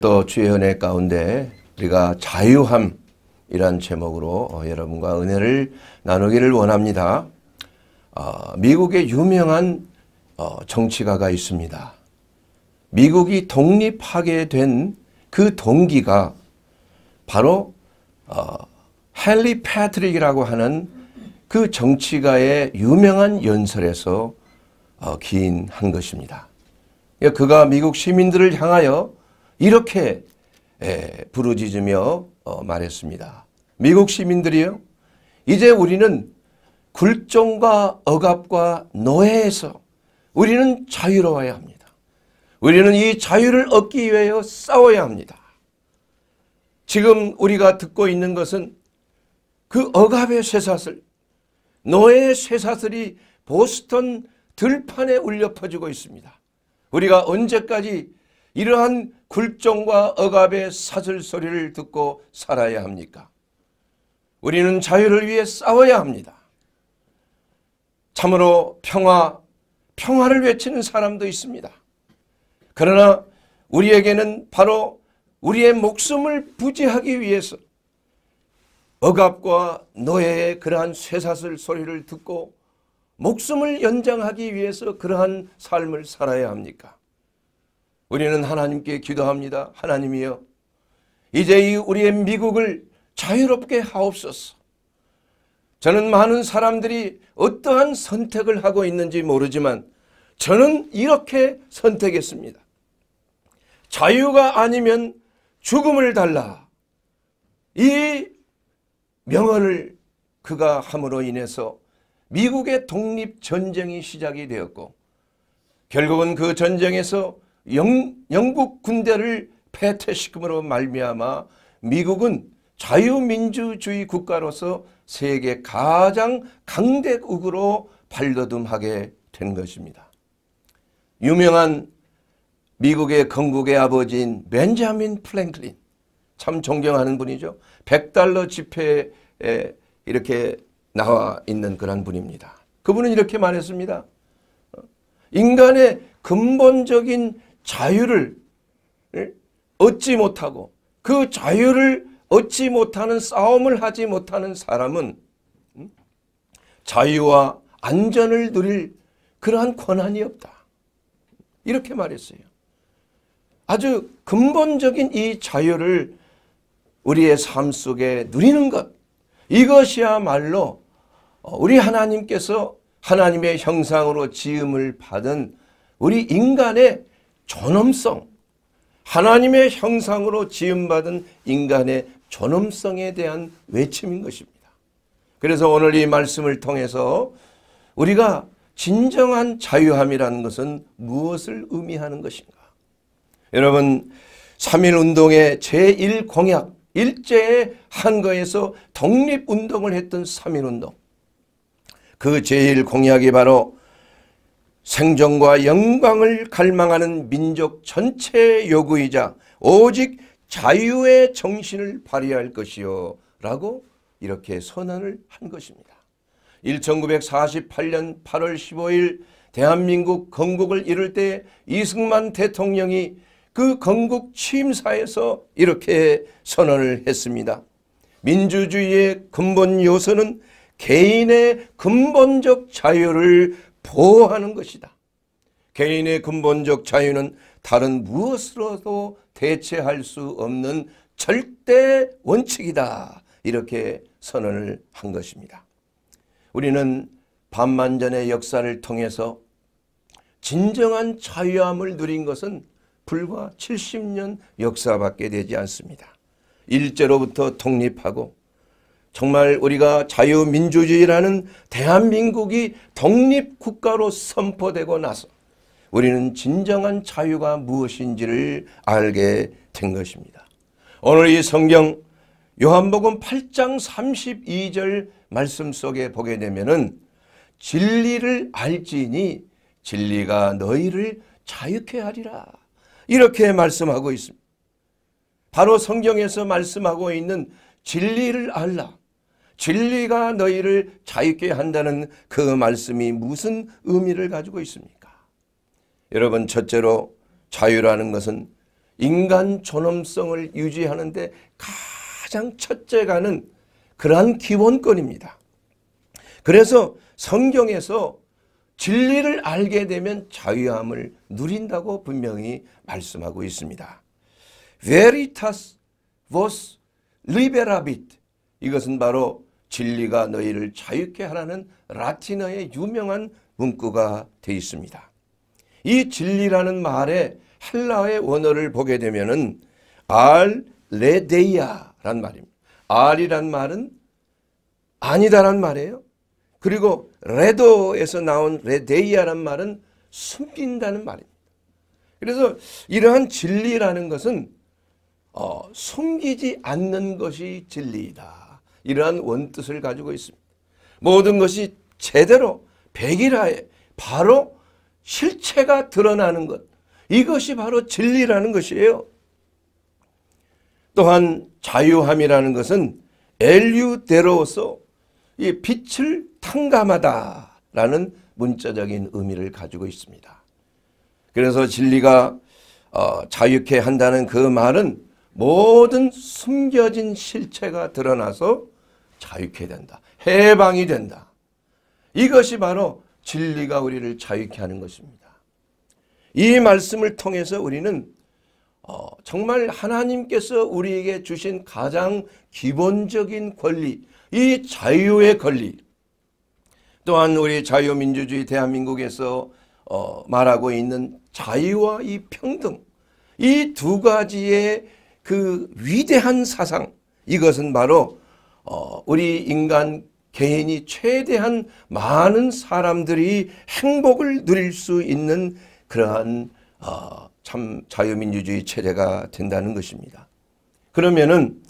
또 주의 은혜 가운데 우리가 자유함이란 제목으로 어, 여러분과 은혜를 나누기를 원합니다. 어, 미국의 유명한 어, 정치가가 있습니다. 미국이 독립하게 된 그 동기가 바로 헨리 패트릭이라고 하는 그 정치가의 유명한 연설에서 기인한 것입니다. 그가 미국 시민들을 향하여 이렇게 부르짖으며 말했습니다. 미국 시민들이요. 이제 우리는 굴종과 억압과 노예에서 우리는 자유로워야 합니다. 우리는 이 자유를 얻기 위하여 싸워야 합니다. 지금 우리가 듣고 있는 것은 그 억압의 쇠사슬, 노예의 쇠사슬이 보스턴 들판에 울려 퍼지고 있습니다. 우리가 언제까지 이러한 굴종과 억압의 사슬 소리를 듣고 살아야 합니까? 우리는 자유를 위해 싸워야 합니다. 참으로 평화, 평화를 외치는 사람도 있습니다. 그러나 우리에게는 바로 우리의 목숨을 부지하기 위해서 억압과 노예의 그러한 쇠사슬 소리를 듣고 목숨을 연장하기 위해서 그러한 삶을 살아야 합니까? 우리는 하나님께 기도합니다. 하나님이여 이제 이 우리의 미국을 자유롭게 하옵소서. 저는 많은 사람들이 어떠한 선택을 하고 있는지 모르지만 저는 이렇게 선택했습니다. 자유가 아니면 죽음을 달라. 이 명언을 그가 함으로 인해서 미국의 독립전쟁이 시작이 되었고 결국은 그 전쟁에서 영, 영국 군대를 패퇴시킴으로 말미암아 미국은 자유민주주의 국가로서 세계 가장 강대국으로 발돋움하게 된 것입니다. 유명한 미국의 건국의 아버지인 벤자민 프랭클린 참 존경하는 분이죠. 100달러 지폐에 이렇게 나와 있는 그런 분입니다. 그분은 이렇게 말했습니다. 인간의 근본적인 자유를 얻지 못하고 그 자유를 얻지 못하는 싸움을 하지 못하는 사람은 자유와 안전을 누릴 그러한 권한이 없다. 이렇게 말했어요. 아주 근본적인 이 자유를 우리의 삶 속에 누리는 것 이것이야말로 우리 하나님께서 하나님의 형상으로 지음을 받은 우리 인간의 존엄성 하나님의 형상으로 지음받은 인간의 존엄성에 대한 외침인 것입니다. 그래서 오늘 이 말씀을 통해서 우리가 진정한 자유함이라는 것은 무엇을 의미하는 것인가? 여러분 3.1운동의 제1공약 일제의 한거에서 독립운동을 했던 3.1운동 그 제1공약이 바로 생존과 영광을 갈망하는 민족 전체의 요구이자 오직 자유의 정신을 발휘할 것이요 라고 이렇게 선언을 한 것입니다. 1948년 8월 15일 대한민국 건국을 이룰 때 이승만 대통령이 그 건국 취임사에서 이렇게 선언을 했습니다. 민주주의의 근본 요소는 개인의 근본적 자유를 보호하는 것이다. 개인의 근본적 자유는 다른 무엇으로도 대체할 수 없는 절대 원칙이다. 이렇게 선언을 한 것입니다. 우리는 반만전의 역사를 통해서 진정한 자유함을 누린 것은 불과 70년 역사밖에 되지 않습니다. 일제로부터 독립하고 정말 우리가 자유민주주의라는 대한민국이 독립국가로 선포되고 나서 우리는 진정한 자유가 무엇인지를 알게 된 것입니다. 오늘 이 성경 요한복음 8장 32절 말씀 속에 보게 되면은 진리를 알지니 진리가 너희를 자유케 하리라. 이렇게 말씀하고 있습니다. 바로 성경에서 말씀하고 있는 진리를 알라. 진리가 너희를 자유케 한다는 그 말씀이 무슨 의미를 가지고 있습니까? 여러분 첫째로 자유라는 것은 인간 존엄성을 유지하는 데 가장 첫째 가는 그러한 기본권입니다. 그래서 성경에서 진리를 알게 되면 자유함을 누린다고 분명히 말씀하고 있습니다. Veritas vos liberabit 이것은 바로 진리가 너희를 자유케 하라는 라틴어의 유명한 문구가 되어 있습니다. 이 진리라는 말의 헬라의 원어를 보게 되면은 ἀλήθεια란 말입니다. ἀ이란 말은 아니다란 말이에요. 그리고 λήθω에서 나온 λήθεια란 말은 숨긴다는 말입니다. 그래서 이러한 진리라는 것은 어, 숨기지 않는 것이 진리이다. 이러한 원뜻을 가지고 있습니다. 모든 것이 제대로 백일하에 바로 실체가 드러나는 것. 이것이 바로 진리라는 것이에요. 또한 자유함이라는 것은 엘유대로서 이 빛을 탕감하다라는 문자적인 의미를 가지고 있습니다. 그래서 진리가 어, 자유케 한다는 그 말은 모든 숨겨진 실체가 드러나서 자유케 된다. 해방이 된다. 이것이 바로 진리가 우리를 자유케 하는 것입니다. 이 말씀을 통해서 우리는 어, 정말 하나님께서 우리에게 주신 가장 기본적인 권리, 이 자유의 권리, 또한 우리 자유민주주의 대한민국에서 어, 말하고 있는 자유와 이 평등, 이 두 가지의 그 위대한 사상, 이것은 바로 어, 우리 인간 개인이 최대한 많은 사람들이 행복을 누릴 수 있는 그러한 어, 참 자유민주주의 체제가 된다는 것입니다. 그러면은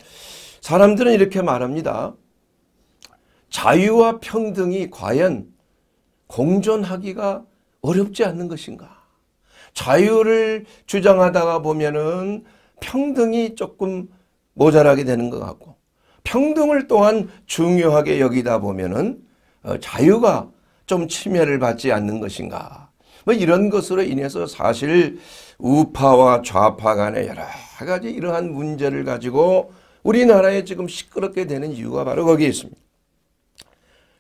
사람들은 이렇게 말합니다. 자유와 평등이 과연 공존하기가 어렵지 않는 것인가? 자유를 주장하다가 보면은 평등이 조금 모자라게 되는 것 같고 평등을 또한 중요하게 여기다 보면은 어, 자유가 좀 침해를 받지 않는 것인가? 뭐 이런 것으로 인해서 사실 우파와 좌파 간의 여러 가지 이러한 문제를 가지고 우리나라에 지금 시끄럽게 되는 이유가 바로 거기에 있습니다.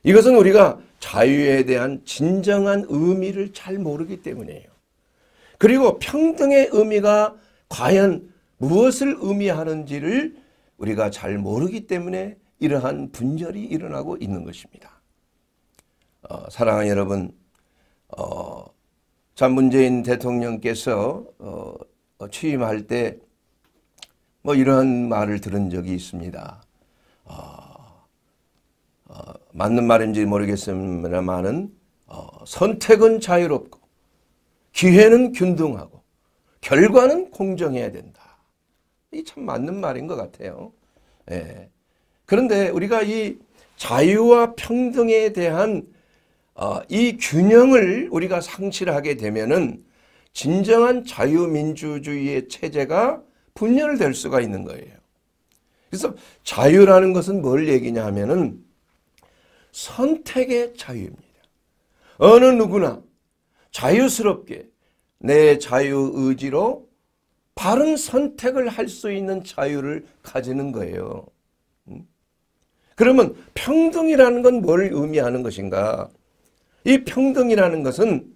이것은 우리가 자유에 대한 진정한 의미를 잘 모르기 때문이에요. 그리고 평등의 의미가 과연 무엇을 의미하는지를 우리가 잘 모르기 때문에 이러한 분열이 일어나고 있는 것입니다. 어, 사랑하는 여러분, 어, 자 문재인 대통령께서 어, 어, 취임할 때 뭐 이런 말을 들은 적이 있습니다. 어, 어 맞는 말인지 모르겠습니다만은 어, 선택은 자유롭고 기회는 균등하고 결과는 공정해야 된다. 이 참 맞는 말인 것 같아요. 예. 그런데 우리가 이 자유와 평등에 대한 어, 이 균형을 우리가 상실하게 되면은 진정한 자유민주주의의 체제가 분열될 수가 있는 거예요. 그래서 자유라는 것은 뭘 얘기냐 하면은 선택의 자유입니다. 어느 누구나 자유스럽게 내 자유 의지로 바른 선택을 할 수 있는 자유를 가지는 거예요. 음? 그러면 평등이라는 건 뭘 의미하는 것인가? 이 평등이라는 것은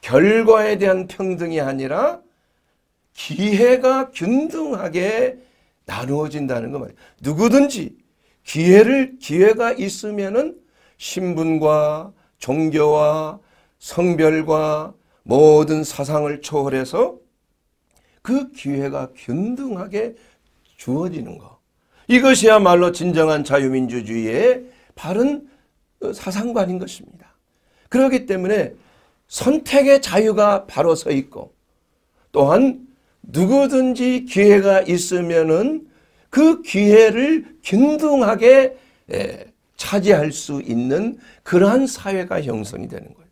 결과에 대한 평등이 아니라 기회가 균등하게 나누어진다는 거 말이에요. 누구든지 기회를 기회가 있으면은 신분과 종교와 성별과 모든 사상을 초월해서 그 기회가 균등하게 주어지는 거. 이것이야말로 진정한 자유민주주의의 바른 사상관인 것입니다. 그렇기 때문에 선택의 자유가 바로 서 있고 또한 누구든지 기회가 있으면은 그 기회를 균등하게 예, 차지할 수 있는 그러한 사회가 형성이 되는 거예요.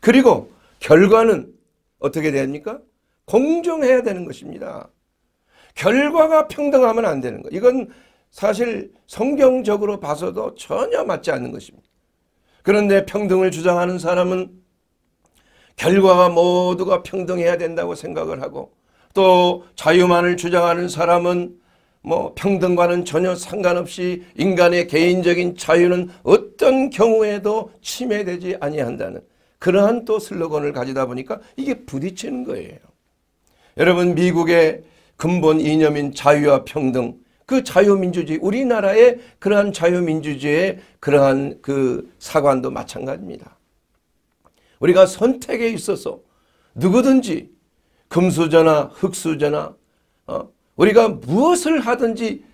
그리고 결과는 어떻게 됩니까? 공정해야 되는 것입니다. 결과가 평등하면 안 되는 거. 이건 사실 성경적으로 봐서도 전혀 맞지 않는 것입니다. 그런데 평등을 주장하는 사람은 결과가 모두가 평등해야 된다고 생각을 하고 또 자유만을 주장하는 사람은 뭐 평등과는 전혀 상관없이 인간의 개인적인 자유는 어떤 경우에도 침해되지 아니한다는 그러한 또 슬로건을 가지다 보니까 이게 부딪히는 거예요. 여러분 미국의 근본 이념인 자유와 평등 그 자유민주주의 우리나라의 그러한 자유민주주의의 그러한 그 사관도 마찬가지입니다. 우리가 선택에 있어서 누구든지 금수저나 흙수저나 어? 우리가 무엇을 하든지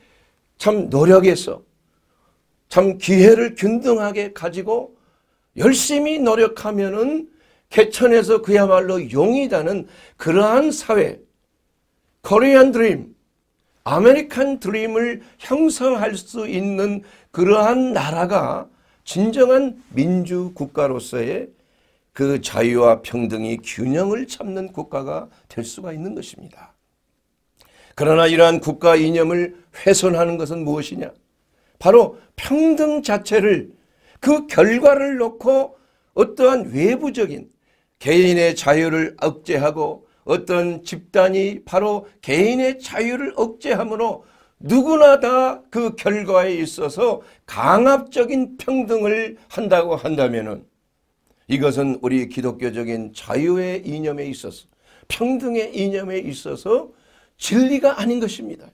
참 노력해서 참 기회를 균등하게 가지고 열심히 노력하면은 개천에서 그야말로 용이 나는 그러한 사회 코리안 드림 아메리칸 드림을 형성할 수 있는 그러한 나라가 진정한 민주 국가로서의 그 자유와 평등이 균형을 잡는 국가가 될 수가 있는 것입니다. 그러나 이러한 국가 이념을 훼손하는 것은 무엇이냐? 바로 평등 자체를 그 결과를 놓고 어떠한 외부적인 개인의 자유를 억제하고 어떤 집단이 바로 개인의 자유를 억제함으로 누구나 다 그 결과에 있어서 강압적인 평등을 한다고 한다면 이것은 우리 기독교적인 자유의 이념에 있어서 평등의 이념에 있어서 진리가 아닌 것입니다.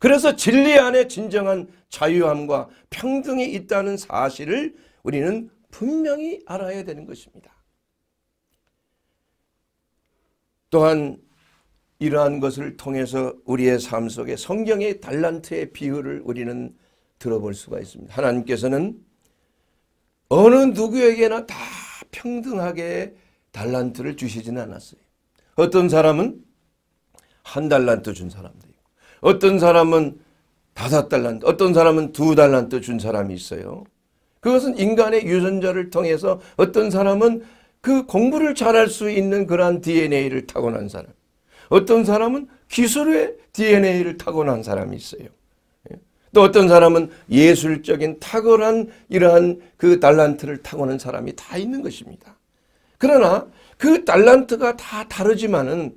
그래서 진리 안에 진정한 자유함과 평등이 있다는 사실을 우리는 분명히 알아야 되는 것입니다. 또한 이러한 것을 통해서 우리의 삶 속에 성경의 달란트의 비유를 우리는 들어볼 수가 있습니다. 하나님께서는 어느 누구에게나 다 평등하게 달란트를 주시지는 않았어요. 어떤 사람은 한 달란트 준 사람도 있고 어떤 사람은 다섯 달란트, 어떤 사람은 두 달란트 준 사람이 있어요. 그것은 인간의 유전자를 통해서 어떤 사람은 그 공부를 잘할 수 있는 그러한 DNA를 타고난 사람, 어떤 사람은 기술의 DNA를 타고난 사람이 있어요. 또 어떤 사람은 예술적인 탁월한 이러한 그 달란트를 타고난 사람이 다 있는 것입니다. 그러나 그 달란트가 다 다르지만은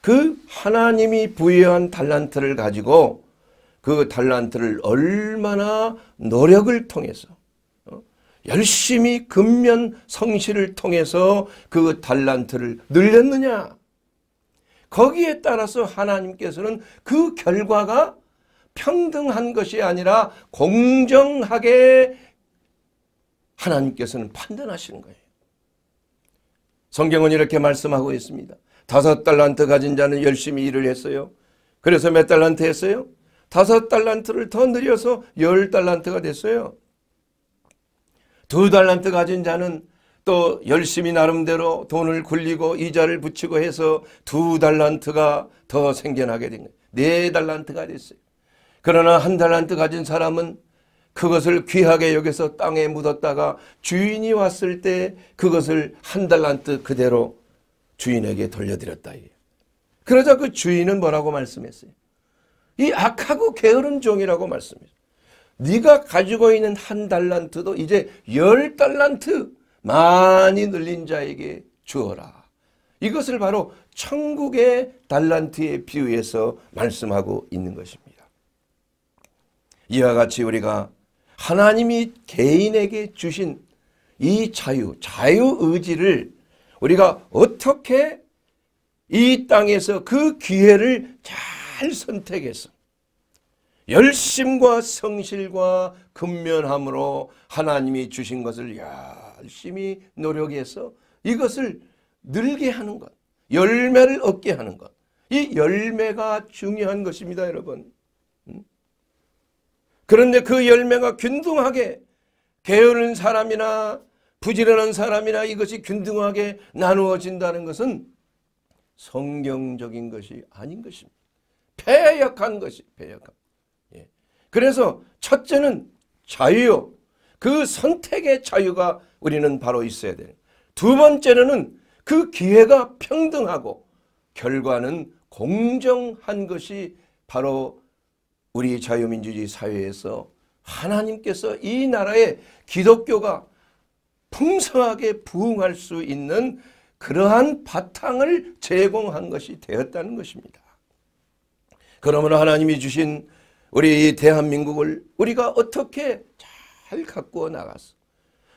그 하나님이 부여한 달란트를 가지고 그 달란트를 얼마나 노력을 통해서 어, 열심히 근면 성실을 통해서 그 달란트를 늘렸느냐 거기에 따라서 하나님께서는 그 결과가 평등한 것이 아니라 공정하게 하나님께서는 판단하시는 거예요. 성경은 이렇게 말씀하고 있습니다. 다섯 달란트 가진 자는 열심히 일을 했어요. 그래서 몇 달란트 했어요? 다섯 달란트를 더 늘려서 열 달란트가 됐어요. 두 달란트 가진 자는 또 열심히 나름대로 돈을 굴리고 이자를 붙이고 해서 두 달란트가 더 생겨나게 된 거예요. 네 달란트가 됐어요. 그러나 한 달란트 가진 사람은 그것을 귀하게 여기서 땅에 묻었다가 주인이 왔을 때 그것을 한 달란트 그대로 주인에게 돌려드렸다. 그러자 그 주인은 뭐라고 말씀했어요? 이 악하고 게으른 종이라고 말씀했어요. 네가 가지고 있는 한 달란트도 이제 열 달란트 많이 늘린 자에게 주어라. 이것을 바로 천국의 달란트에 비유해서 말씀하고 있는 것입니다. 이와 같이 우리가 하나님이 개인에게 주신 이 자유, 자유의지를 우리가 어떻게 이 땅에서 그 기회를 잘 선택해서 열심과 성실과 근면함으로 하나님이 주신 것을 열심히 노력해서 이것을 늘게 하는 것, 열매를 얻게 하는 것. 이 열매가 중요한 것입니다, 여러분. 그런데 그 열매가 균등하게 게으른 사람이나 부지런한 사람이나 이것이 균등하게 나누어진다는 것은 성경적인 것이 아닌 것입니다. 패역한 것이 패역한. 예. 그래서 첫째는 자유요. 그 선택의 자유가 우리는 바로 있어야 돼요. 두 번째는 그 기회가 평등하고 결과는 공정한 것이 바로 우리 자유민주주의 사회에서 하나님께서 이 나라에 기독교가 풍성하게 부흥할 수 있는 그러한 바탕을 제공한 것이 되었다는 것입니다. 그러므로 하나님이 주신 우리 대한민국을 우리가 어떻게 잘 가꾸어 나가서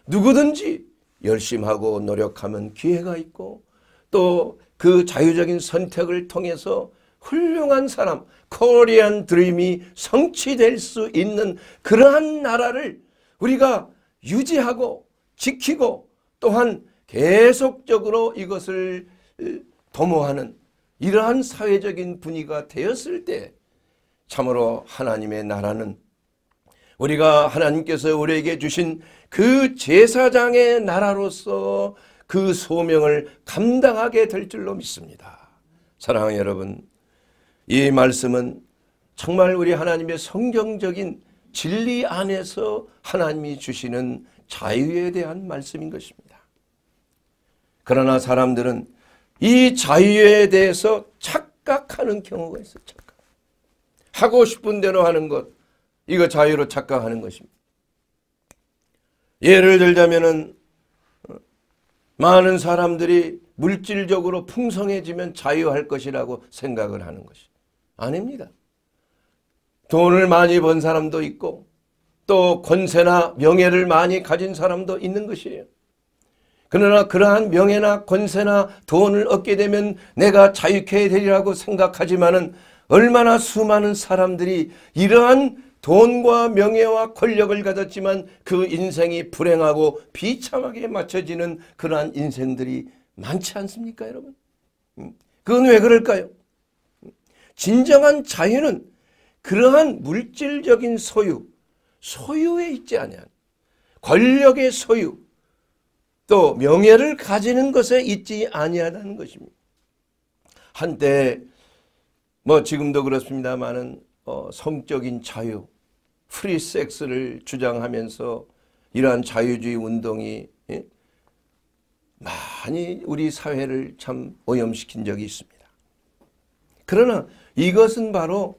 누구든지 열심히 하고 노력하면 기회가 있고 또 그 자유적인 선택을 통해서 훌륭한 사람, 코리안 드림이 성취될 수 있는 그러한 나라를 우리가 유지하고 지키고 또한 계속적으로 이것을 도모하는 이러한 사회적인 분위기가 되었을 때 참으로 하나님의 나라는 우리가 하나님께서 우리에게 주신 그 제사장의 나라로서 그 소명을 감당하게 될 줄로 믿습니다. 사랑하는 여러분, 이 말씀은 정말 우리 하나님의 성경적인 진리 안에서 하나님이 주시는 자유에 대한 말씀인 것입니다. 그러나 사람들은 이 자유에 대해서 착각하는 경우가 있어요. 하고 싶은 대로 하는 것, 이거 자유로 착각하는 것입니다. 예를 들자면은 어, 많은 사람들이 물질적으로 풍성해지면 자유할 것이라고 생각을 하는 것이 아닙니다. 돈을 많이 번 사람도 있고 또 권세나 명예를 많이 가진 사람도 있는 것이에요. 그러나 그러한 명예나 권세나 돈을 얻게 되면 내가 자유케 되리라고 생각하지만은 얼마나 수많은 사람들이 이러한 돈과 명예와 권력을 가졌지만 그 인생이 불행하고 비참하게 맞춰지는 그러한 인생들이 많지 않습니까, 여러분? 음, 그건 왜 그럴까요? 진정한 자유는 그러한 물질적인 소유, 소유에 있지 아니한 권력의 소유, 또 명예를 가지는 것에 있지 아니하다는 것입니다. 한때 뭐 지금도 그렇습니다만은 어, 성적인 자유, 프리 섹스를 주장하면서 이러한 자유주의 운동이 예? 많이 우리 사회를 참 오염시킨 적이 있습니다. 그러나 이것은 바로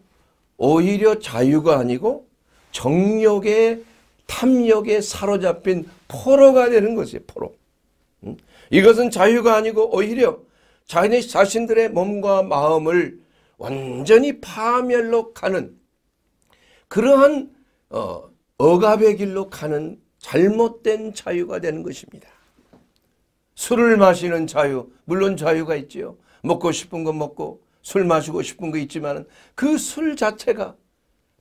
오히려 자유가 아니고 정욕의 탐욕에 사로잡힌 포로가 되는 것이에요. 포로. 이것은 자유가 아니고 오히려 자기 자신들의 몸과 마음을 완전히 파멸로 가는 그러한 어, 억압의 길로 가는 잘못된 자유가 되는 것입니다. 술을 마시는 자유, 물론 자유가 있지요. 먹고 싶은 거 먹고 술 마시고 싶은 거 있지만 그 술 자체가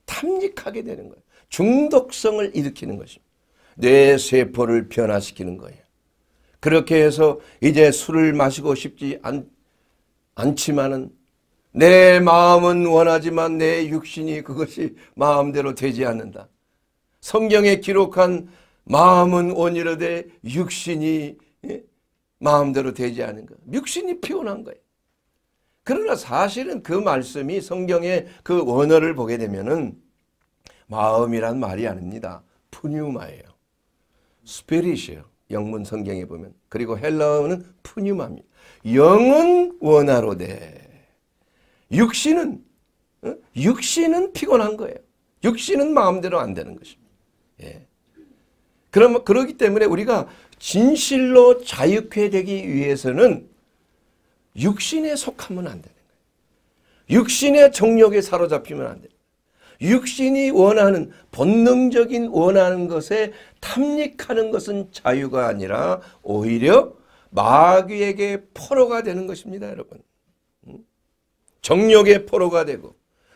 탐닉하게 되는 거예요. 중독성을 일으키는 것입니다. 뇌 세포를 변화시키는 거예요. 그렇게 해서 이제 술을 마시고 싶지 않, 않지만은 내 마음은 원하지만 내 육신이 그것이 마음대로 되지 않는다. 성경에 기록한 마음은 원이로되 육신이 예? 마음대로 되지 않은 것. 육신이 피곤한 거예요. 그러나 사실은 그 말씀이 성경의 그 원어를 보게 되면은 마음이란 말이 아닙니다. 푸뉴마예요. 스피릿이에요. 영문 성경에 보면. 그리고 헬라어는 푸뉴마입니다. 영은 원하로되 육신은 어? 육신은 피곤한 거예요. 육신은 마음대로 안 되는 것입니다. 예. 그럼 그러기 때문에 우리가 진실로 자유케 되기 위해서는 육신에 속하면 안 되는 거예요. 육신의 정욕에 사로잡히면 안 돼요. 육신이 원하는 본능적인 원하는 것에 탐닉하는 것은 자유가 아니라 오히려 마귀에게 포로가 되는 것입니다, 여러분. 정욕의 포로가 되고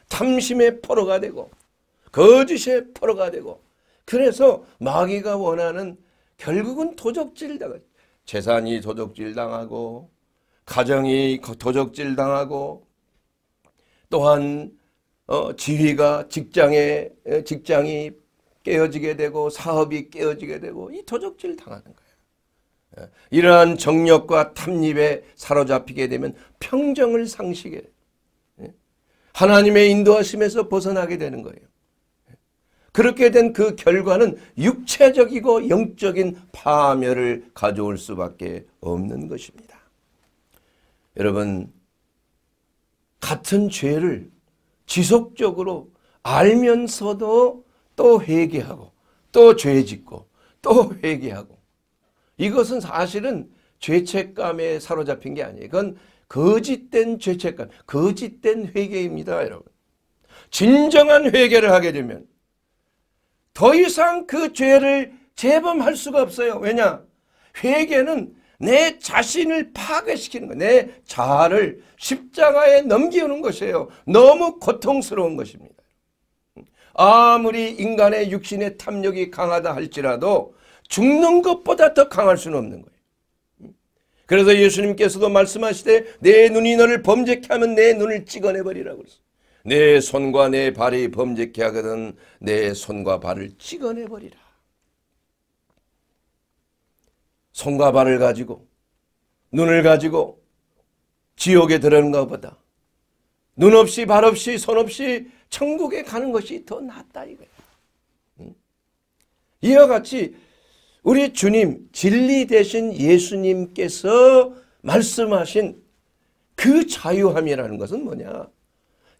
탐심의 포로가 되고 거짓의 포로가 되고 그래서 마귀가 원하는 결국은 도적질 당하 재산이 도적질 당하고 가정이 도적질 당하고 또한 어, 지위가 직장에 직장이 깨어지게 되고 사업이 깨어지게 되고 이 도적질 당하는 거예요. 예. 이러한 정력과 탐립에 사로잡히게 되면 평정을 상실해 예. 하나님의 인도하심에서 벗어나게 되는 거예요. 예. 그렇게 된 그 결과는 육체적이고 영적인 파멸을 가져올 수밖에 없는 것입니다. 여러분 같은 죄를 지속적으로 알면서도 또 회개하고 또 죄짓고 또 회개하고 이것은 사실은 죄책감에 사로잡힌 게 아니에요. 그건 거짓된 죄책감, 거짓된 회개입니다, 여러분. 진정한 회개를 하게 되면 더 이상 그 죄를 재범할 수가 없어요. 왜냐? 회개는 내 자신을 파괴시키는 거예요. 내 자아를 십자가에 넘기는 것이에요. 너무 고통스러운 것입니다. 아무리 인간의 육신의 탐욕이 강하다 할지라도 죽는 것보다 더 강할 수는 없는 거예요. 그래서 예수님께서도 말씀하시되 내 눈이 너를 범죄케 하면 내 눈을 찍어내 버리라고 그랬어요. 내 손과 내 발이 범죄케 하거든 내 손과 발을 찍어내 버리라. 손과 발을 가지고 눈을 가지고 지옥에 들어가는 것보다 눈 없이 발 없이 손 없이 천국에 가는 것이 더 낫다 이거야. 이와 같이 우리 주님 진리 되신 예수님께서 말씀하신 그 자유함이라는 것은 뭐냐?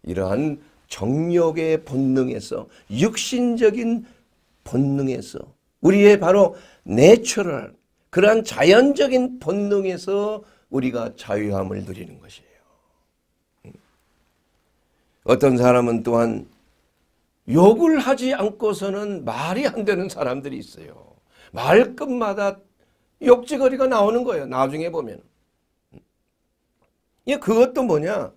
이러한 정욕의 본능에서 육신적인 본능에서 우리의 바로 natural 그러한 자연적인 본능에서 우리가 자유함을 누리는 것이에요. 어떤 사람은 또한 욕을 하지 않고서는 말이 안 되는 사람들이 있어요. 말끝마다 욕지거리가 나오는 거예요. 나중에 보면. 그것도 뭐냐?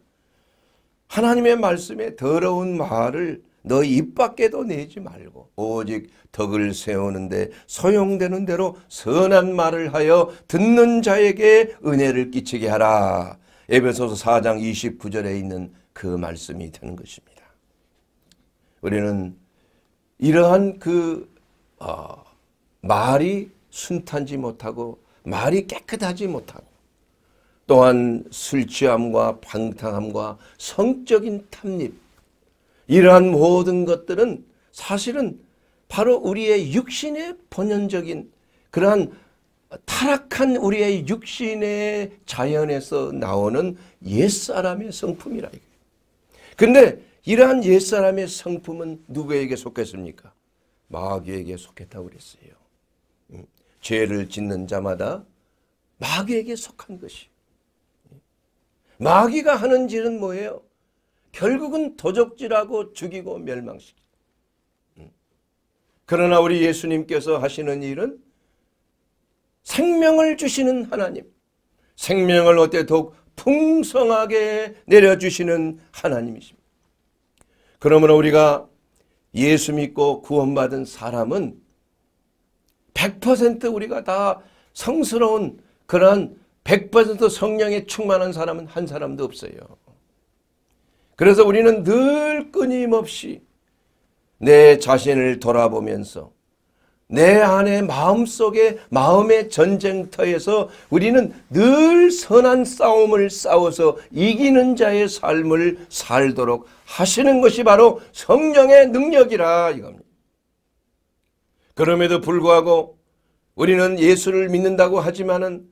하나님의 말씀에 더러운 말을 너 입 밖에도 내지 말고 오직 덕을 세우는데 소용되는 대로 선한 말을 하여 듣는 자에게 은혜를 끼치게 하라. 에베소서 4장 29절에 있는 그 말씀이 되는 것입니다. 우리는 이러한 그 어, 말이 순탄지 못하고 말이 깨끗하지 못하고 또한 술 취함과 방탕함과 성적인 탐닉 이러한 모든 것들은 사실은 바로 우리의 육신의 본연적인 그러한 타락한 우리의 육신의 자연에서 나오는 옛사람의 성품이라. 근데 이러한 옛사람의 성품은 누구에게 속했습니까? 마귀에게 속했다고 그랬어요. 죄를 짓는 자마다 마귀에게 속한 것이. 마귀가 하는 짓은 뭐예요? 결국은 도적질하고 죽이고 멸망시키. 그러나 우리 예수님께서 하시는 일은 생명을 주시는 하나님, 생명을 어때 더욱 풍성하게 내려주시는 하나님이십니다. 그러므로 우리가 예수 믿고 구원받은 사람은 100% 우리가 다 성스러운 그러한 100% 성령에 충만한 사람은 한 사람도 없어요. 그래서 우리는 늘 끊임없이 내 자신을 돌아보면서 내 안에 마음속에 마음의 전쟁터에서 우리는 늘 선한 싸움을 싸워서 이기는 자의 삶을 살도록 하시는 것이 바로 성령의 능력이라 이겁니다. 그럼에도 불구하고 우리는 예수를 믿는다고 하지만은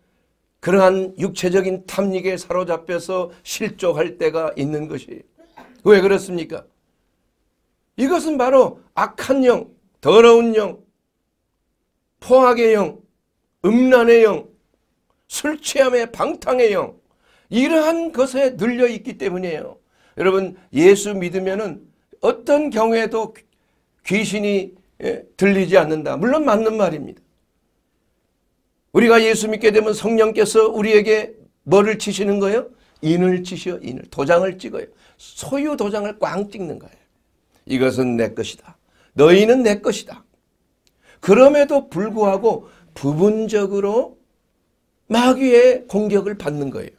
그러한 육체적인 탐닉에 사로잡혀서 실족할 때가 있는 것이에요. 왜 그렇습니까? 이것은 바로 악한 영, 더러운 영, 포악의 영, 음란의 영, 술 취함의 방탕의 영 이러한 것에 눌려 있기 때문이에요. 여러분 예수 믿으면 은 어떤 경우에도 귀신이 예, 들리지 않는다. 물론 맞는 말입니다. 우리가 예수 믿게 되면 성령께서 우리에게 뭐를 치시는 거예요? 인을 치시어 인을 도장을 찍어요. 소유 도장을 꽝 찍는 거예요. 이것은 내 것이다. 너희는 내 것이다. 그럼에도 불구하고 부분적으로 마귀의 공격을 받는 거예요.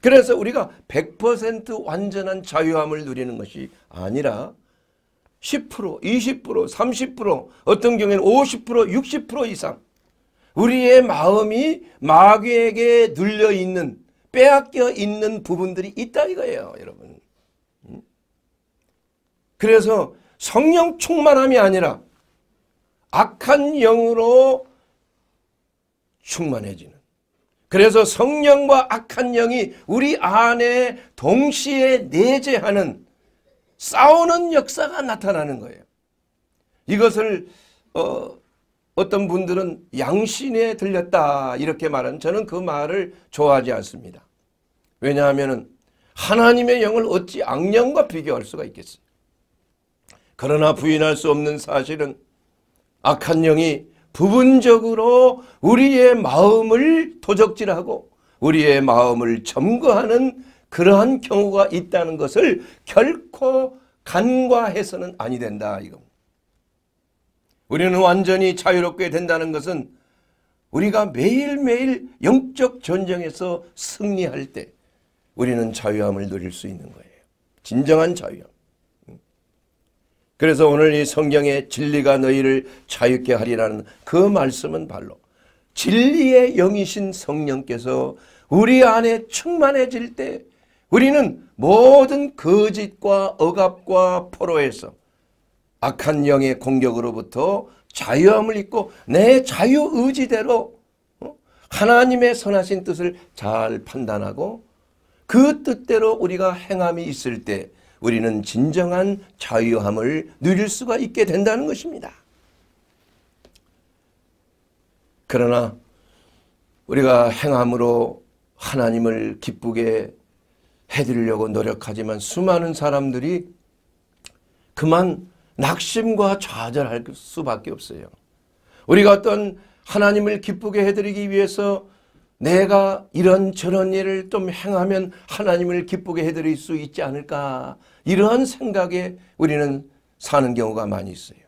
그래서 우리가 100% 완전한 자유함을 누리는 것이 아니라 10%, 20%, 30%, 어떤 경우에는 50%, 60% 이상 우리의 마음이 마귀에게 눌려 있는 빼앗겨 있는 부분들이 있다 이거예요, 여러분. 음? 그래서 성령 충만함이 아니라 악한 영으로 충만해지는. 그래서 성령과 악한 영이 우리 안에 동시에 내재하는 싸우는 역사가 나타나는 거예요. 이것을 어, 어떤 분들은 양신에 들렸다 이렇게 말은 저는 그 말을 좋아하지 않습니다. 왜냐하면 하나님의 영을 어찌 악령과 비교할 수가 있겠어요. 그러나 부인할 수 없는 사실은 악한 영이 부분적으로 우리의 마음을 도적질하고 우리의 마음을 점거하는 그러한 경우가 있다는 것을 결코 간과해서는 아니 된다 이겁니다. 우리는 완전히 자유롭게 된다는 것은 우리가 매일매일 영적 전쟁에서 승리할 때 우리는 자유함을 누릴 수 있는 거예요. 진정한 자유함. 그래서 오늘 이 성경의 진리가 너희를 자유케 하리라는 그 말씀은 발로 진리의 영이신 성령께서 우리 안에 충만해질 때 우리는 모든 거짓과 억압과 포로에서 악한 영의 공격으로부터 자유함을 입고 내 자유의지대로 어? 하나님의 선하신 뜻을 잘 판단하고 그 뜻대로 우리가 행함이 있을 때 우리는 진정한 자유함을 누릴 수가 있게 된다는 것입니다. 그러나 우리가 행함으로 하나님을 기쁘게 해드리려고 노력하지만 수많은 사람들이 그만 낙심과 좌절할 수밖에 없어요. 우리가 어떤 하나님을 기쁘게 해드리기 위해서 내가 이런 저런 일을 좀 행하면 하나님을 기쁘게 해드릴 수 있지 않을까 이러한 생각에 우리는 사는 경우가 많이 있어요.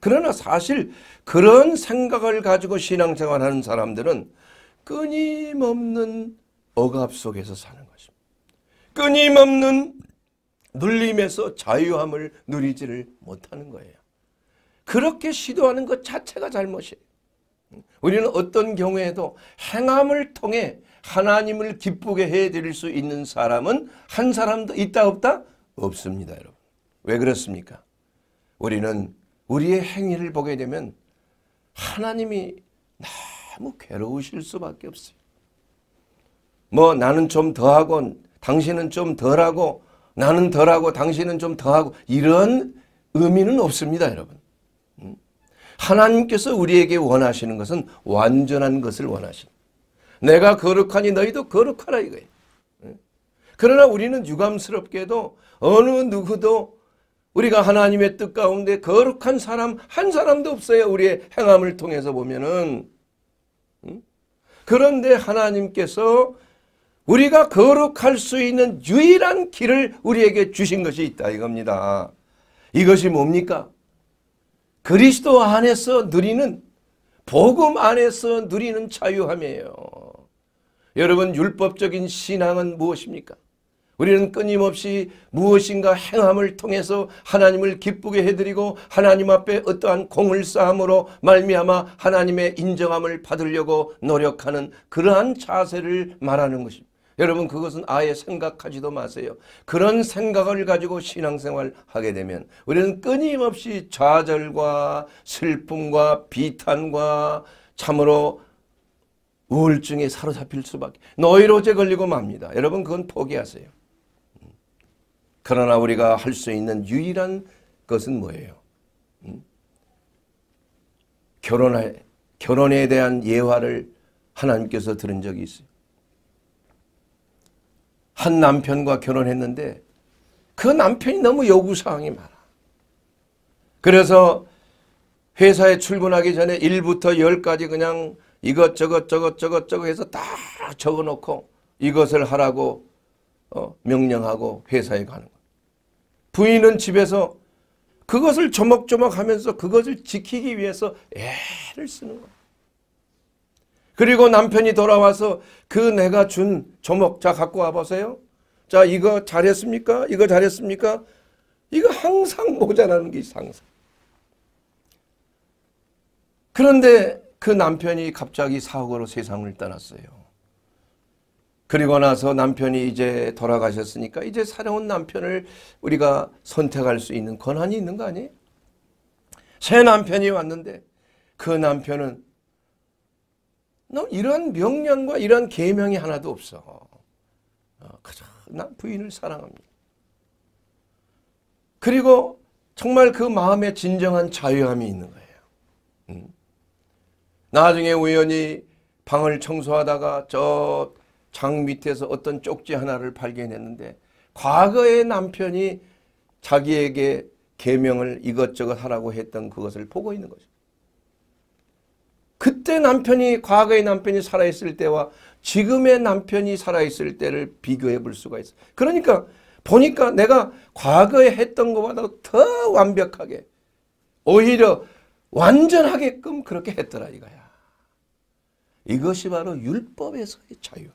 그러나 사실 그런 생각을 가지고 신앙생활하는 사람들은 끊임없는 억압 속에서 사는. 끊임없는 눌림에서 자유함을 누리지를 못하는 거예요. 그렇게 시도하는 것 자체가 잘못이에요. 우리는 어떤 경우에도 행함을 통해 하나님을 기쁘게 해드릴 수 있는 사람은 한 사람도 있다 없다? 없습니다 여러분. 왜 그렇습니까? 우리는 우리의 행위를 보게 되면 하나님이 너무 괴로우실 수밖에 없어요. 뭐 나는 좀 더하고 당신은 좀 덜하고 나는 덜하고 당신은 좀 더하고 이런 의미는 없습니다 여러분. 음? 하나님께서 우리에게 원하시는 것은 완전한 것을 원하신 내가 거룩하니 너희도 거룩하라 이거예요. 음? 그러나 우리는 유감스럽게도 어느 누구도 우리가 하나님의 뜻 가운데 거룩한 사람 한 사람도 없어요. 우리의 행함을 통해서 보면은 음? 그런데 하나님께서 우리가 거룩할 수 있는 유일한 길을 우리에게 주신 것이 있다 이겁니다. 이것이 뭡니까? 그리스도 안에서 누리는 복음 안에서 누리는 자유함이에요. 여러분 율법적인 신앙은 무엇입니까? 우리는 끊임없이 무엇인가 행함을 통해서 하나님을 기쁘게 해드리고 하나님 앞에 어떠한 공을 쌓음으로 말미암아 하나님의 인정함을 받으려고 노력하는 그러한 자세를 말하는 것입니다. 여러분 그것은 아예 생각하지도 마세요. 그런 생각을 가지고 신앙생활 하게 되면 우리는 끊임없이 좌절과 슬픔과 비탄과 참으로 우울증에 사로잡힐 수밖에 노이로제 걸리고 맙니다. 여러분 그건 포기하세요. 그러나 우리가 할 수 있는 유일한 것은 뭐예요? 결혼에, 결혼에 대한 예화를 하나님께서 들은 적이 있어요. 한 남편과 결혼했는데 그 남편이 너무 요구사항이 많아. 그래서 회사에 출근하기 전에 1부터 10까지 그냥 이것저것 저것 저것 저것 해서 다 적어놓고 이것을 하라고 어, 명령하고 회사에 가는 거야. 부인은 집에서 그것을 조목조목 하면서 그것을 지키기 위해서 애를 쓰는 거야. 그리고 남편이 돌아와서 그 내가 준 조목 자 갖고 와보세요. 자 이거 잘했습니까? 이거 잘했습니까? 이거 항상 모자라는 게 있어 항상. 그런데 그 남편이 갑자기 사고로 세상을 떠났어요. 그리고 나서 남편이 이제 돌아가셨으니까 이제 새로운 남편을 우리가 선택할 수 있는 권한이 있는 거 아니에요? 새 남편이 왔는데 그 남편은 너 이런 명령과 이런 계명이 하나도 없어. 어, 그저 난 부인을 사랑합니다. 그리고 정말 그 마음에 진정한 자유함이 있는 거예요. 음. 나중에 우연히 방을 청소하다가 저 장 밑에서 어떤 쪽지 하나를 발견했는데 과거의 남편이 자기에게 계명을 이것저것 하라고 했던 그것을 보고 있는 거죠. 그때 남편이 과거의 남편이 살아있을 때와 지금의 남편이 살아있을 때를 비교해 볼 수가 있어. 그러니까 보니까 내가 과거에 했던 것보다 더 완벽하게 오히려 완전하게끔 그렇게 했더라 이거야. 이것이 바로 율법에서의 자유함이에요.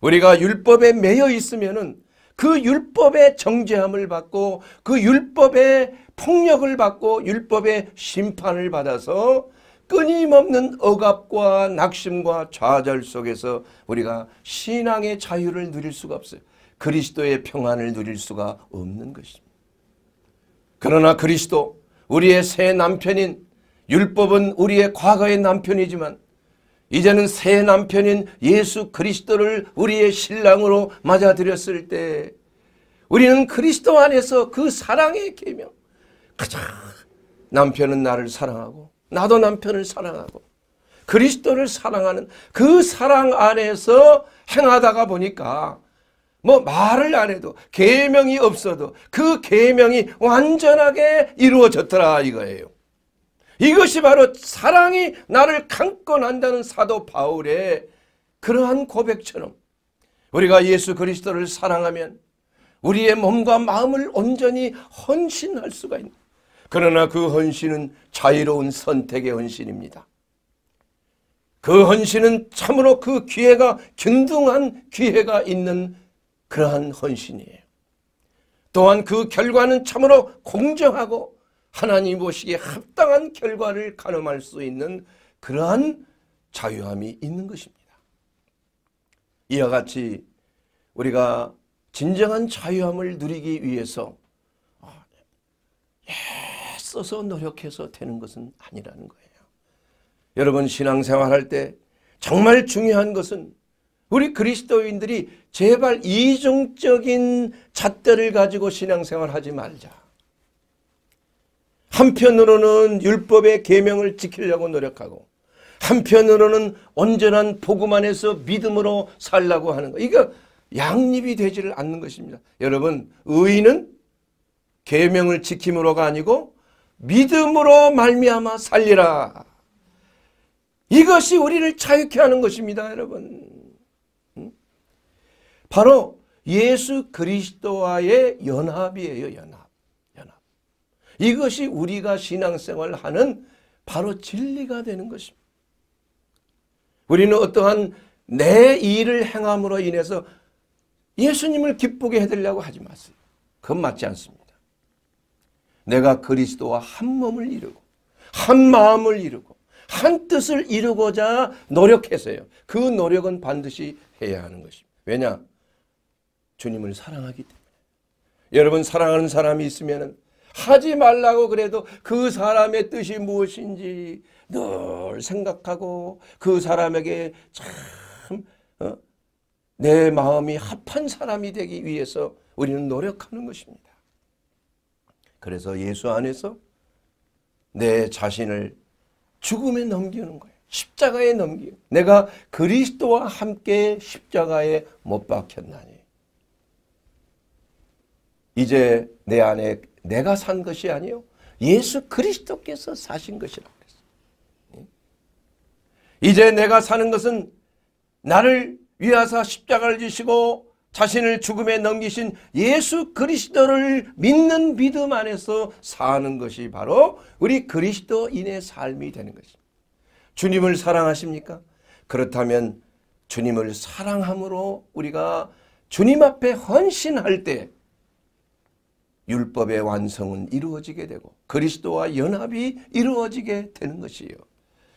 우리가 율법에 매여 있으면은 그 율법의 정죄함을 받고 그 율법의 폭력을 받고 율법의 심판을 받아서 끊임없는 억압과 낙심과 좌절 속에서 우리가 신앙의 자유를 누릴 수가 없어요. 그리스도의 평안을 누릴 수가 없는 것입니다. 그러나 그리스도 우리의 새 남편인 율법은 우리의 과거의 남편이지만 이제는 새 남편인 예수 그리스도를 우리의 신랑으로 맞아들였을 때 우리는 그리스도 안에서 그 사랑의 계명 가장 남편은 나를 사랑하고 나도 남편을 사랑하고 그리스도를 사랑하는 그 사랑 안에서 행하다가 보니까 뭐 말을 안 해도 계명이 없어도 그 계명이 완전하게 이루어졌더라 이거예요. 이것이 바로 사랑이 나를 강권한다는 사도 바울의 그러한 고백처럼 우리가 예수 그리스도를 사랑하면 우리의 몸과 마음을 온전히 헌신할 수가 있는 그러나 그 헌신은 자유로운 선택의 헌신입니다. 그 헌신은 참으로 그 기회가 균등한 기회가 있는 그러한 헌신이에요. 또한 그 결과는 참으로 공정하고 하나님 보시기에 합당한 결과를 가늠할 수 있는 그러한 자유함이 있는 것입니다. 이와 같이 우리가 진정한 자유함을 누리기 위해서 애써서 노력해서 되는 것은 아니라는 거예요. 여러분 신앙생활 할 때 정말 중요한 것은 우리 그리스도인들이 제발 이중적인 잣대를 가지고 신앙생활 하지 말자. 한편으로는 율법의 계명을 지키려고 노력하고 한편으로는 온전한 복음 안에서 믿음으로 살라고 하는 거. 이거 양립이 되지를 않는 것입니다. 여러분 의인은 계명을 지킴으로가 아니고 믿음으로 말미암아 살리라. 이것이 우리를 자유케 하는 것입니다, 여러분. 바로 예수 그리스도와의 연합이에요, 연합. 연합. 이것이 우리가 신앙생활 하는 바로 진리가 되는 것입니다. 우리는 어떠한 내 일을 행함으로 인해서 예수님을 기쁘게 해드리려고 하지 마세요. 그건 맞지 않습니다. 내가 그리스도와 한 몸을 이루고 한 마음을 이루고 한 뜻을 이루고자 노력해서요. 그 노력은 반드시 해야 하는 것입니다. 왜냐? 주님을 사랑하기 때문에. 여러분 사랑하는 사람이 있으면 하지 말라고 그래도 그 사람의 뜻이 무엇인지 늘 생각하고 그 사람에게 참내 어? 마음이 합한 사람이 되기 위해서 우리는 노력하는 것입니다. 그래서 예수 안에서 내 자신을 죽음에 넘기는 거예요. 십자가에 넘기고 내가 그리스도와 함께 십자가에 못 박혔나니 이제 내 안에 내가 산 것이 아니요 예수 그리스도께서 사신 것이라고 그랬어요. 이제 내가 사는 것은 나를 위하사 십자가를 지시고 자신을 죽음에 넘기신 예수 그리스도를 믿는 믿음 안에서 사는 것이 바로 우리 그리스도인의 삶이 되는 것입니다. 주님을 사랑하십니까? 그렇다면 주님을 사랑함으로 우리가 주님 앞에 헌신할 때 율법의 완성은 이루어지게 되고 그리스도와 연합이 이루어지게 되는 것이에요.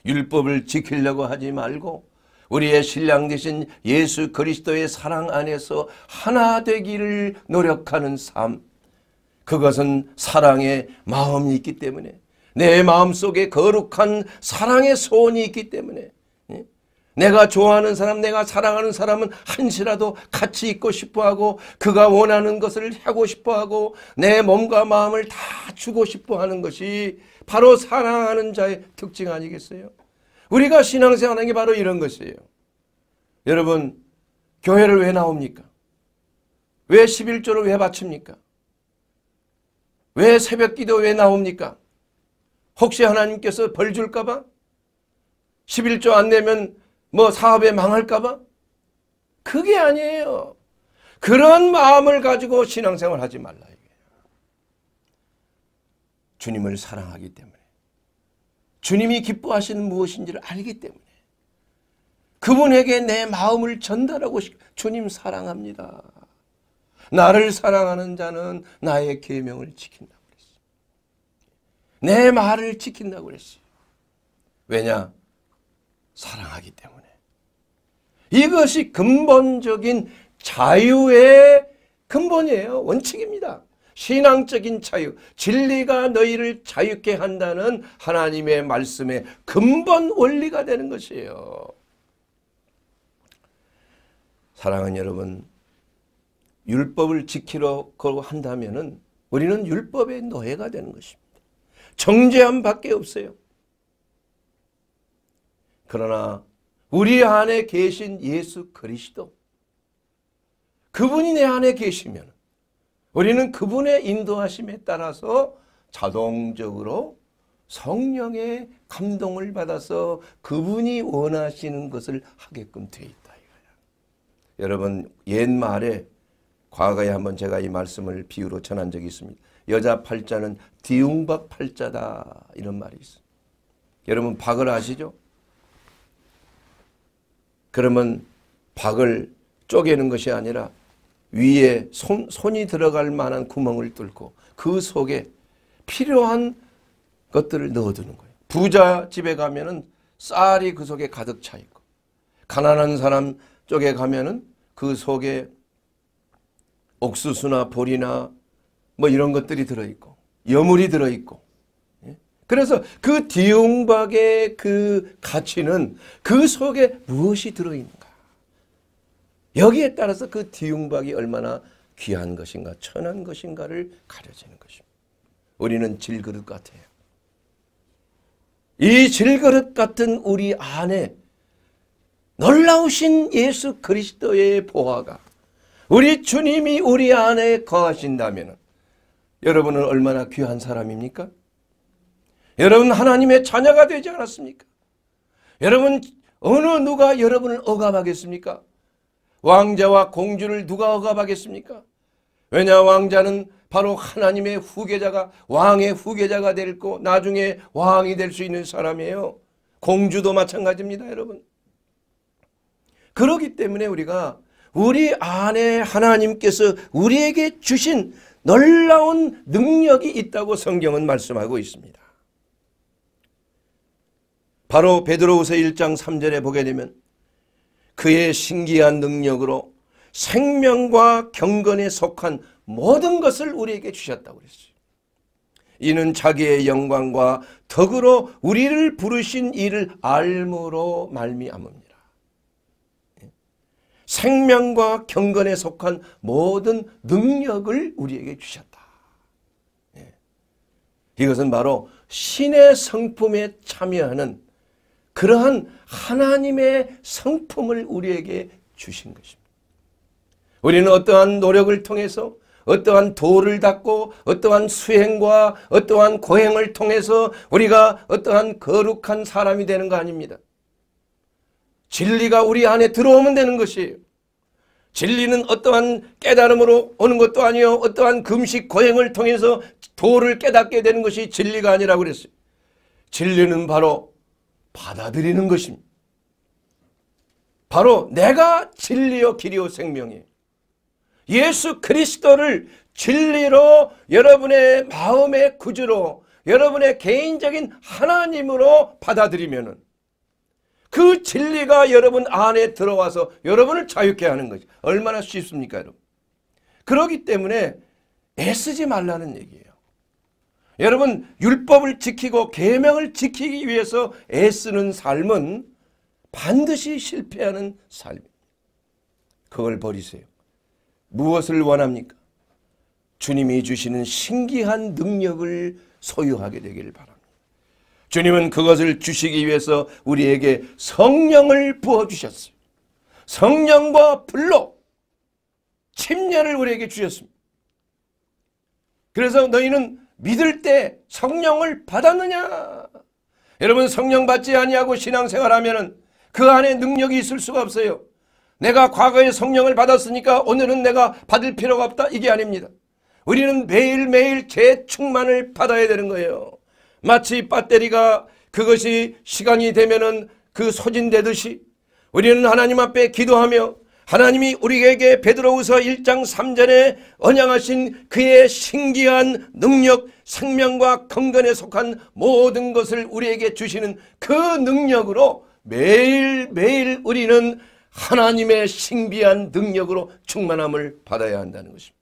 율법을 지키려고 하지 말고 우리의 신랑 되신 예수 그리스도의 사랑 안에서 하나 되기를 노력하는 삶. 그것은 사랑의 마음이 있기 때문에 내 마음속에 거룩한 사랑의 소원이 있기 때문에 내가 좋아하는 사람, 내가 사랑하는 사람은 한시라도 같이 있고 싶어하고 그가 원하는 것을 하고 싶어하고 내 몸과 마음을 다 주고 싶어하는 것이 바로 사랑하는 자의 특징 아니겠어요? 우리가 신앙생활 하는 게 바로 이런 것이에요. 여러분, 교회를 왜 나옵니까? 왜 11조를 왜 바칩니까? 왜 새벽 기도 왜 나옵니까? 혹시 하나님께서 벌 줄까 봐? 11조 안 내면 뭐 사업에 망할까 봐? 그게 아니에요. 그런 마음을 가지고 신앙생활 하지 말라. 주님을 사랑하기 때문에. 주님이 기뻐하시는 무엇인지를 알기 때문에. 그분에게 내 마음을 전달하고 싶, 주님 사랑합니다. 나를 사랑하는 자는 나의 계명을 지킨다고 그랬어요. 내 말을 지킨다고 그랬어요. 왜냐? 사랑하기 때문에. 이것이 근본적인 자유의 근본이에요. 원칙입니다. 신앙적인 자유, 진리가 너희를 자유케 한다는 하나님의 말씀의 근본 원리가 되는 것이에요. 사랑하는 여러분, 율법을 지키려고 한다면 우리는 율법의 노예가 되는 것입니다. 정죄함 밖에 없어요. 그러나 우리 안에 계신 예수 그리스도 그분이 내 안에 계시면 우리는 그분의 인도하심에 따라서 자동적으로 성령의 감동을 받아서 그분이 원하시는 것을 하게끔 되어 있다. 이거야. 여러분 옛말에 과거에 한번 제가 이 말씀을 비유로 전한 적이 있습니다. 여자 팔자는 디웅박 팔자다 이런 말이 있어요. 여러분 박을 아시죠? 그러면 박을 쪼개는 것이 아니라 위에 손, 손이 들어갈 만한 구멍을 뚫고 그 속에 필요한 것들을 넣어두는 거예요. 부자 집에 가면은 쌀이 그 속에 가득 차 있고 가난한 사람 쪽에 가면은 그 속에 옥수수나 보리나 뭐 이런 것들이 들어있고 여물이 들어있고 예? 그래서 그 디용박의 그 가치는 그 속에 무엇이 들어있는가 여기에 따라서 그 디용박이 얼마나 귀한 것인가 천한 것인가를 가려지는 것입니다. 우리는 질그릇 같아요. 이 질그릇 같은 우리 안에 놀라우신 예수 그리스도의 보화가 우리 주님이 우리 안에 거하신다면 여러분은 얼마나 귀한 사람입니까? 여러분 하나님의 자녀가 되지 않았습니까? 여러분 어느 누가 여러분을 억압하겠습니까? 왕자와 공주를 누가 억압하겠습니까? 왜냐 왕자는 바로 하나님의 후계자가 왕의 후계자가 될고 나중에 왕이 될 수 있는 사람이에요. 공주도 마찬가지입니다, 여러분. 그러기 때문에 우리가 우리 안에 하나님께서 우리에게 주신 놀라운 능력이 있다고 성경은 말씀하고 있습니다. 바로 베드로후서 1장 3절에 보게 되면 그의 신기한 능력으로 생명과 경건에 속한 모든 것을 우리에게 주셨다고 그랬어요. 이는 자기의 영광과 덕으로 우리를 부르신 이를 알므로 말미암습니다. 생명과 경건에 속한 모든 능력을 우리에게 주셨다. 예. 이것은 바로 신의 성품에 참여하는 그러한 하나님의 성품을 우리에게 주신 것입니다. 우리는 어떠한 노력을 통해서 어떠한 도를 닦고 어떠한 수행과 어떠한 고행을 통해서 우리가 어떠한 거룩한 사람이 되는 거 아닙니다. 진리가 우리 안에 들어오면 되는 것이에요. 진리는 어떠한 깨달음으로 오는 것도 아니요 어떠한 금식 고행을 통해서 도를 깨닫게 되는 것이 진리가 아니라고 그랬어요. 진리는 바로 받아들이는 것입니다. 바로 내가 진리요 길이요 생명이에요. 예수 그리스도를 진리로 여러분의 마음의 구주로 여러분의 개인적인 하나님으로 받아들이면은 그 진리가 여러분 안에 들어와서 여러분을 자유케 하는 것이 얼마나 쉽습니까, 여러분? 그러기 때문에 애쓰지 말라는 얘기예요. 여러분 율법을 지키고 계명을 지키기 위해서 애쓰는 삶은 반드시 실패하는 삶입니다. 그걸 버리세요. 무엇을 원합니까? 주님이 주시는 신기한 능력을 소유하게 되기를 바랍니다. 주님은 그것을 주시기 위해서 우리에게 성령을 부어주셨어요. 성령과 불로 침례를 우리에게 주셨습니다. 그래서 너희는 믿을 때 성령을 받았느냐? 여러분 성령 받지 아니하고 신앙생활하면은 그 안에 능력이 있을 수가 없어요. 내가 과거에 성령을 받았으니까 오늘은 내가 받을 필요가 없다 이게 아닙니다. 우리는 매일매일 재충만을 받아야 되는 거예요. 마치 배터리가 그것이 시간이 되면은 그 소진되듯이 우리는 하나님 앞에 기도하며 하나님이 우리에게 베드로후서 1장 3절에 언양하신 그의 신기한 능력, 생명과 건강에 속한 모든 것을 우리에게 주시는 그 능력으로 매일매일 우리는 하나님의 신비한 능력으로 충만함을 받아야 한다는 것입니다.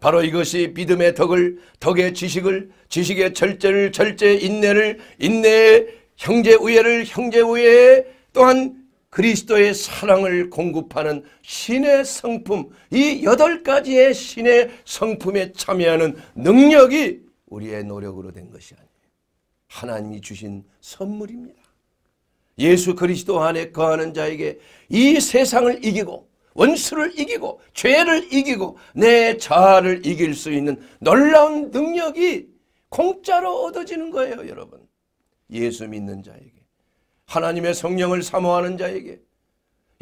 바로 이것이 믿음의 덕을 덕의 지식을 지식의 절제를 절제 인내를 인내의 형제 우애를 형제 우애 또한 그리스도의 사랑을 공급하는 신의 성품 이 여덟 가지의 신의 성품에 참여하는 능력이 우리의 노력으로 된 것이 아니에요. 하나님이 주신 선물입니다. 예수 그리스도 안에 거하는 자에게 이 세상을 이기고 원수를 이기고 죄를 이기고 내 자아를 이길 수 있는 놀라운 능력이 공짜로 얻어지는 거예요 여러분 예수 믿는 자에게 하나님의 성령을 사모하는 자에게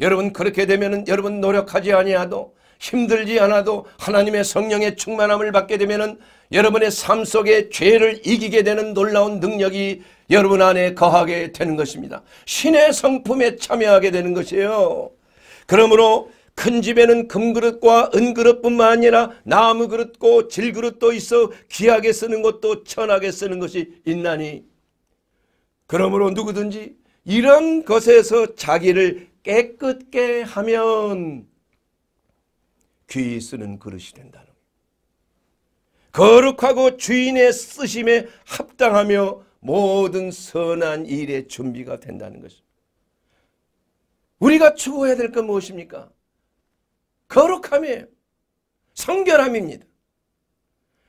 여러분 그렇게 되면 여러분 노력하지 아니하도 힘들지 않아도 하나님의 성령의 충만함을 받게 되면 여러분의 삶 속에 죄를 이기게 되는 놀라운 능력이 여러분 안에 거하게 되는 것입니다. 신의 성품에 참여하게 되는 것이에요. 그러므로 큰 집에는 금그릇과 은그릇뿐만 아니라 나무 그릇고 질그릇도 있어 귀하게 쓰는 것도 천하게 쓰는 것이 있나니 그러므로 누구든지 이런 것에서 자기를 깨끗게 하면 귀히 쓰는 그릇이 된다는 거룩하고 주인의 쓰심에 합당하며 모든 선한 일의 준비가 된다는 것입니다. 우리가 추구해야 될 건 무엇입니까? 거룩함이에요. 성결함입니다.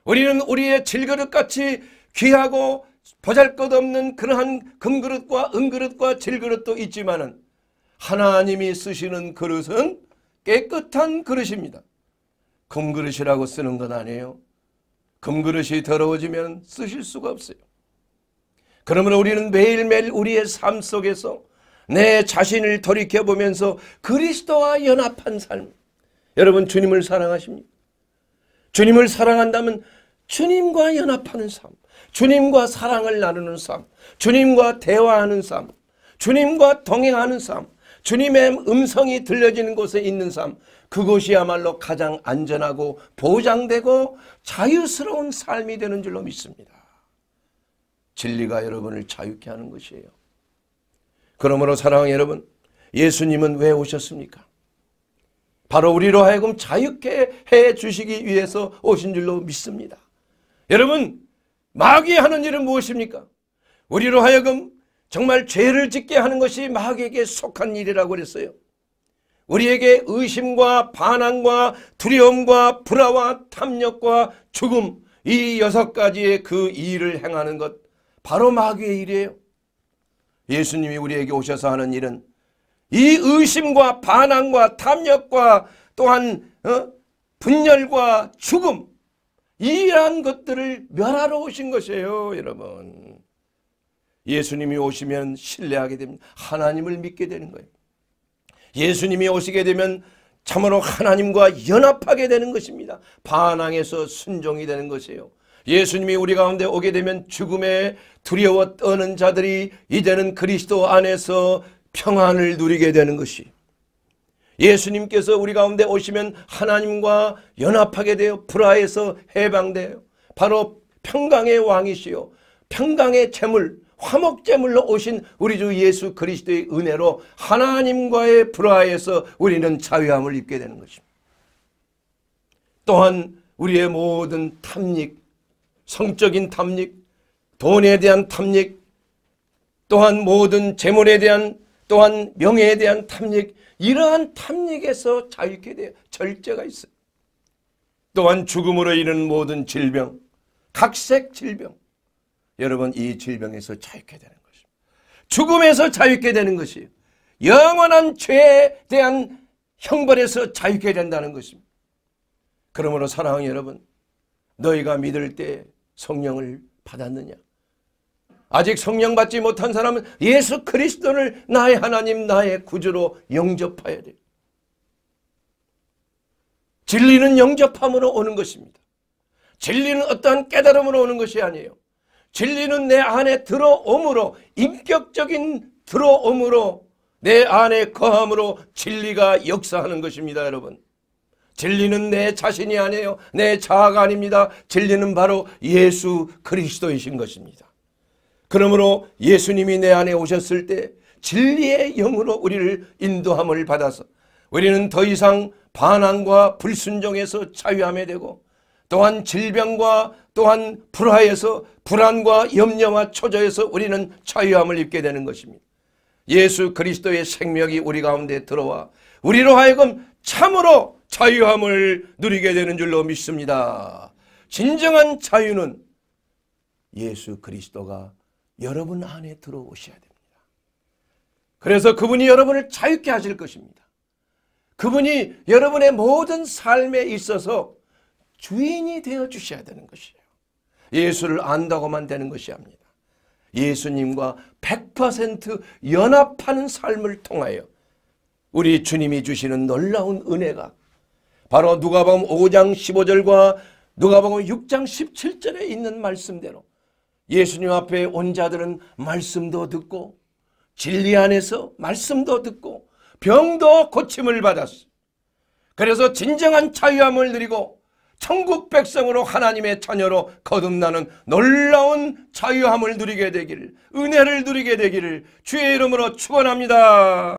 우리는 우리의 질그릇같이 귀하고 보잘것없는 그러한 금그릇과 은그릇과 질그릇도 있지만은 하나님이 쓰시는 그릇은 깨끗한 그릇입니다. 금그릇이라고 쓰는 건 아니에요. 금그릇이 더러워지면 쓰실 수가 없어요. 그러므로 우리는 매일매일 우리의 삶 속에서 내 자신을 돌이켜보면서 그리스도와 연합한 삶, 여러분 주님을 사랑하십니까? 주님을 사랑한다면 주님과 연합하는 삶, 주님과 사랑을 나누는 삶, 주님과 대화하는 삶, 주님과 동행하는 삶, 주님의 음성이 들려지는 곳에 있는 삶, 그곳이야말로 가장 안전하고 보장되고 자유스러운 삶이 되는 줄로 믿습니다. 진리가 여러분을 자유케 하는 것이에요. 그러므로 사랑하는 여러분, 예수님은 왜 오셨습니까? 바로 우리로 하여금 자유케 해 주시기 위해서 오신 줄로 믿습니다. 여러분 마귀 하는 일은 무엇입니까? 우리로 하여금 정말 죄를 짓게 하는 것이 마귀에게 속한 일이라고 그랬어요. 우리에게 의심과 반항과 두려움과 불화와 탐욕과 죽음 이 여섯 가지의 그 일을 행하는 것 바로 마귀의 일이에요. 예수님이 우리에게 오셔서 하는 일은 이 의심과 반항과 탐욕과 또한 어? 분열과 죽음 이러한 것들을 멸하러 오신 것이에요 여러분. 예수님이 오시면 신뢰하게 됩니다. 하나님을 믿게 되는 거예요. 예수님이 오시게 되면 참으로 하나님과 연합하게 되는 것입니다. 반항에서 순종이 되는 것이에요. 예수님이 우리 가운데 오게 되면 죽음에 두려워 떠는 자들이 이제는 그리스도 안에서 평안을 누리게 되는 것이 예수님께서 우리 가운데 오시면 하나님과 연합하게 되어 불화에서 해방돼요. 바로 평강의 왕이시요 평강의 재물 화목제물로 오신 우리 주 예수 그리스도의 은혜로 하나님과의 불화에서 우리는 자유함을 입게 되는 것입니다. 또한 우리의 모든 탐닉, 성적인 탐닉, 돈에 대한 탐닉, 또한 모든 재물에 대한 또한 명예에 대한 탐닉 이러한 탐닉에서 자유케 돼요. 절제가 있어요. 또한 죽음으로 이르는 모든 질병, 각색 질병. 여러분 이 질병에서 자유케 되는 것입니다. 죽음에서 자유케 되는 것이에요. 영원한 죄에 대한 형벌에서 자유케 된다는 것입니다. 그러므로 사랑하는 여러분, 너희가 믿을 때 성령을 받았느냐? 아직 성령 받지 못한 사람은 예수 그리스도를 나의 하나님, 나의 구주로 영접해야 돼요. 진리는 영접함으로 오는 것입니다. 진리는 어떠한 깨달음으로 오는 것이 아니에요. 진리는 내 안에 들어옴으로 인격적인 들어옴으로 내 안에 거함으로 진리가 역사하는 것입니다, 여러분. 진리는 내 자신이 아니에요. 내 자아가 아닙니다. 진리는 바로 예수 그리스도이신 것입니다. 그러므로 예수님이 내 안에 오셨을 때 진리의 영으로 우리를 인도함을 받아서 우리는 더 이상 반항과 불순종에서 자유함에 되고 또한 질병과 또한 불화에서 불안과 염려와 초조에서 우리는 자유함을 입게 되는 것입니다. 예수 그리스도의 생명이 우리 가운데 들어와 우리로 하여금 참으로 자유함을 누리게 되는 줄로 믿습니다. 진정한 자유는 예수 그리스도가 여러분 안에 들어오셔야 됩니다. 그래서 그분이 여러분을 자유케 하실 것입니다. 그분이 여러분의 모든 삶에 있어서 주인이 되어 주셔야 되는 것이에요. 예수를 안다고만 되는 것이 아닙니다. 예수님과 100% 연합하는 삶을 통하여 우리 주님이 주시는 놀라운 은혜가 바로 누가복음 5장 15절과 누가복음 6장 17절에 있는 말씀대로 예수님 앞에 온 자들은 말씀도 듣고 진리 안에서 말씀도 듣고 병도 고침을 받았어. 그래서 진정한 자유함을 누리고 천국 백성으로 하나님의 자녀로 거듭나는 놀라운 자유함을 누리게 되기를 은혜를 누리게 되기를 주의 이름으로 축원합니다.